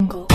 Jungle.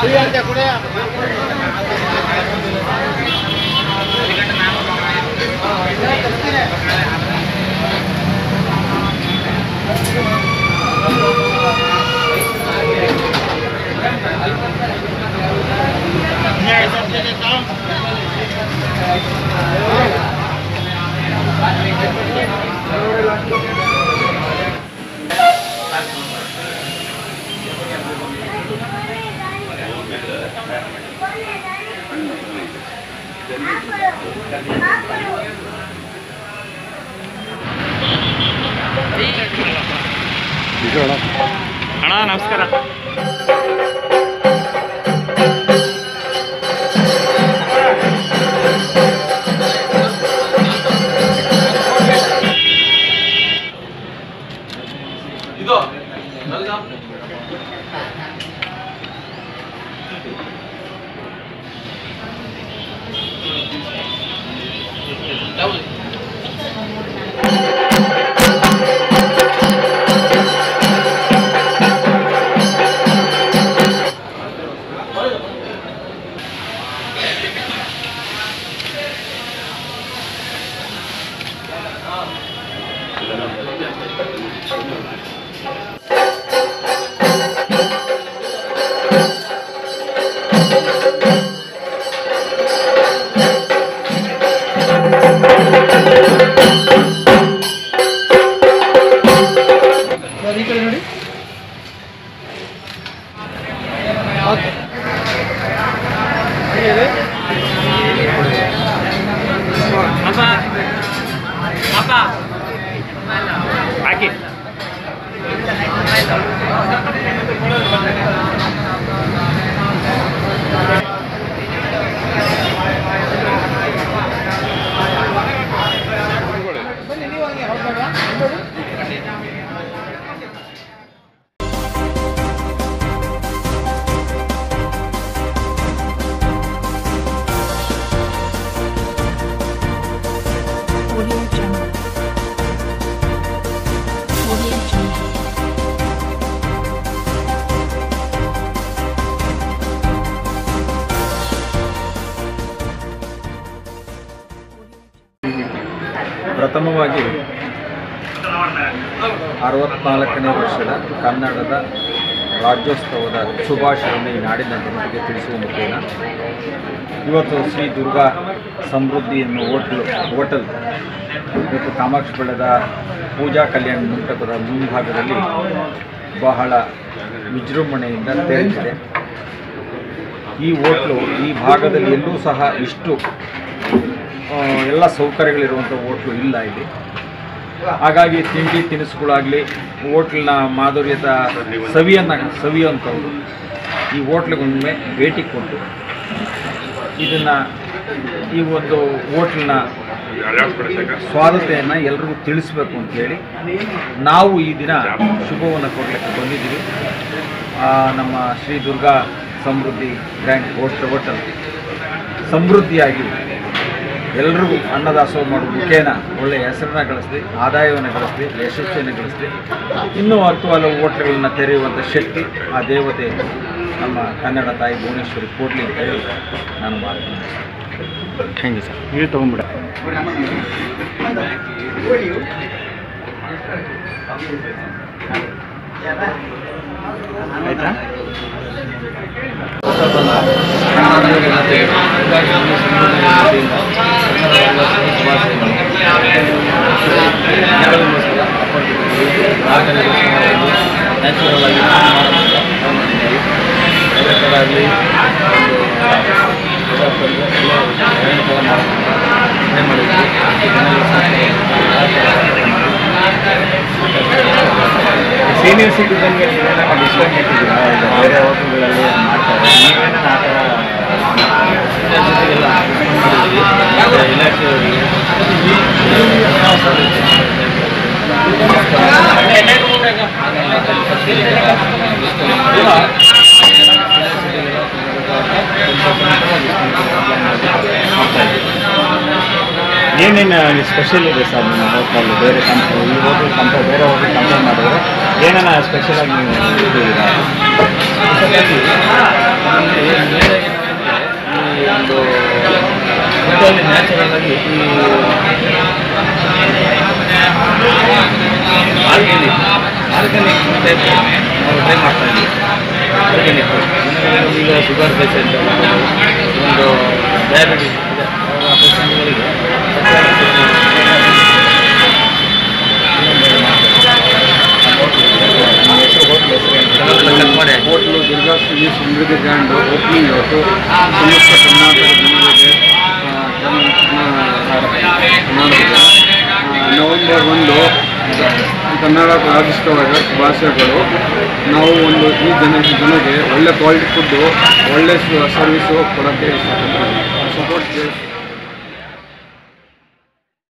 Cuídate, Julia. ಅಣ್ಣ ನಮಸ್ಕಾರ 어, 아빠. 아빠. ಪ್ರಥಮವಾಗಿ ಅರವತ್ನಾಲ್ಕನೇ ವರ್ಷದ ಕನ್ನಡದ ರಾಜ್ಯೋತ್ಸವದ ಶುಭಾಶಯವನ್ನು ಈ ನಾಡಿನ ಜನತೆಗೆ ತಿಳಿಸುವ ಮುಖೇನ. ಇವತ್ತು ಶ್ರೀ ದುರ್ಗಾ ಸಮೃದ್ಧಿ ಎನ್ನುವ ಹೋಟ್ಲು, ಹೋಟೆಲ್ ಇವತ್ತು ಕಾಮಾಕ್ಷಿ ಬೆಳೆದ ಪೂಜಾ ಕಲ್ಯಾಣ ಮಂಟಪದ ಮುಂಭಾಗದಲ್ಲಿ ಬಹಳ ವಿಜೃಂಭಣೆಯಿಂದ ತೆರೆದಿದೆ. ಈ ಹೋಟ್ಲು ಈ ಭಾಗದಲ್ಲಿ ಎಲ್ಲೂ ಸಹ ಇಷ್ಟು ಎಲ್ಲ ಸೌಕರ್ಯಗಳಿರುವಂಥ ಹೋಟ್ಲು ಇಲ್ಲ ಇಲ್ಲಿ. ಹಾಗಾಗಿ ತಿಂಡಿ, ತಿನಿಸುಗಳಾಗಲಿ, ಹೋಟ್ಲಿನ ಮಾಧುರ್ಯದ ಸವಿಯನ್ನು, ಸವಿಯುವಂಥವ್ರು ಈ ಹೋಟ್ಲಿಗೊಮ್ಮೆ ಭೇಟಿ ಕೊಟ್ಟು ಇದನ್ನು ಈ ಒಂದು ಹೋಟ್ಲಿನ ಸ್ವಾಗತೆಯನ್ನು ಎಲ್ರಿಗೂ ತಿಳಿಸ್ಬೇಕು ಅಂತೇಳಿ ನಾವು ಈ ದಿನ ಶುಭವನ್ನು ಕೊಡಲಿಕ್ಕೆ ಬಂದಿದ್ದೀವಿ. ನಮ್ಮ Shri Durga Samruddhi grand hotel hotel. ಸಮೃದ್ಧಿಯಾಗಿ ಎಲ್ರಿಗೂ ಅನ್ನದಾಸೋಹ ಮಾಡೋ ಮುಖೇನ ಒಳ್ಳೆಯ ಹೆಸರನ್ನ ಗಳಿಸ್ಲಿ ಆದಾಯವನ್ನು ಗಳಿಸ್ಲಿ ಯಶಸ್ಸನ್ನು ಗಳಿಸ್ಲಿ ಇನ್ನೂ ಹತ್ತು ಹಲವು ಹೋಟ್ಲುಗಳನ್ನು ತೆರೆಯುವಂಥ ಶಕ್ತಿ ಆ ದೇವತೆ ನಮ್ಮ ಕನ್ನಡ ತಾಯಿ ಭುವನೇಶ್ವರಿ ಕೋಟ್ಲಿ ಅಂತ ಹೇಳಿ ನಾನು ಮಾಡ್ತೀನಿ ಥ್ಯಾಂಕ್ ಯು ಸರ್ ನೀವು ತೊಗೊಂಬಿಡ ಆಯಿತಾ? ಸೀನಿಯರ್ ಸಿಟಿಸನ್ಗೆ ನೀವೇನಾಗ ಡಿಸ್ಕೌಂಟ್ ಇಟ್ಟಿದ್ದೀರಾ ಈಗ ಬೇರೆ ಹೋಟೆಲ್ಗಳಲ್ಲಿ ಮಾಡ್ತಾರೆ ನೀವೇನಾಗ ಆ ಥರ ಇಲಾಖೆಯವರಿಗೆ ಏನೇನು ಸ್ಪೆಷಲ್ ಇದೆ ಸರ್ ನಿಮ್ಮ ಹೋಟೆಲ್ ಬೇರೆ ಕಂಪ್ನಿ ಈ ಹೋಟೆಲ್ ಕಂಪೇರ್ ಬೇರೆ ಹೋಟೆಲ್ ಕಂಪೇರ್ ಮಾಡಿದ್ರೆ ಏನೇನ ಸ್ಪೆಷಲ್ ಆಗಿ ನೀವು ಇಟ್ಟಿದ್ದೀರಾ ಈ ಒಂದು ಹೋಟೆಲ್ ನ್ಯಾಚುರಲ್ ಆಗಿ ಈ ಆರ್ಗ್ಯಾನಿಕ್ ಆರ್ಗ್ಯಾನಿಕ್ ಟೈಪ್ ಟ್ರೈ ಮಾಡ್ತಾ ಇದ್ದೀವಿ ಆರ್ಗ್ಯಾನಿಕ್ ಈಗ ಶುಗರ್ ಪೇಷಂಟ್ ಒಂದು ಡಯಾಬಿಟಿಸ್ ಇದೆ ಅವರ ಪೇಷಂಟ್ಗಳಿಗೆ hotel Durga Shri Samruddhi grand opening ಇವತ್ತು ಸಮಸ್ತ ಕರ್ನಾಟಕ ಜನರಿಗೆ ಆ, ಕರ್ನಾಟಕ ಕರ್ನಾಟಕದ ನವೆಂಬರ್ ಒಂದು ಕನ್ನಡ ಪ್ರಾದೇಶಿಕವಾದ ಭಾಷೆಗಳು. ನಾವು ಒಂದು ಈ ಜನ ಜನಗೆ ಒಳ್ಳೆ ಕ್ವಾಲಿಟಿ ಫುಡ್ಡು ಒಳ್ಳೆ ಸರ್ವಿಸು ಕೊಡೋಕ್ಕೆ ಇಷ್ಟಪಡ್ತೀವಿ. ಸಪೋರ್ಟ್